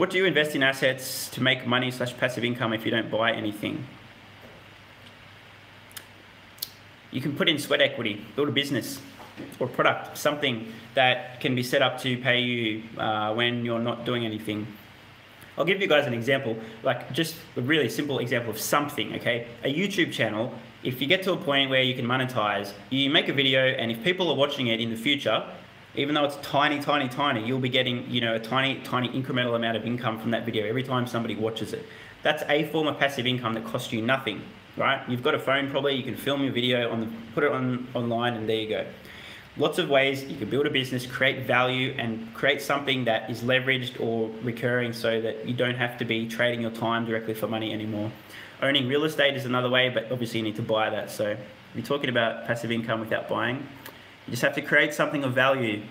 What do you invest in assets to make money slash passive income if you don't buy anything? You can put in sweat equity, build a business or product, something that can be set up to pay you uh, when you're not doing anything. I'll give you guys an example, like just a really simple example of something, okay? A YouTube channel, if you get to a point where you can monetize, you make a video and if people are watching it in the future, even though it's tiny, tiny, tiny, you'll be getting, you know, a tiny, tiny incremental amount of income from that video every time somebody watches it. That's a form of passive income that costs you nothing, right? You've got a phone probably, you can film your video on the, put it on online and there you go. Lots of ways you can build a business, create value and create something that is leveraged or recurring so that you don't have to be trading your time directly for money anymore. Owning real estate is another way, but obviously you need to buy that. So you're talking about passive income without buying, you just have to create something of value.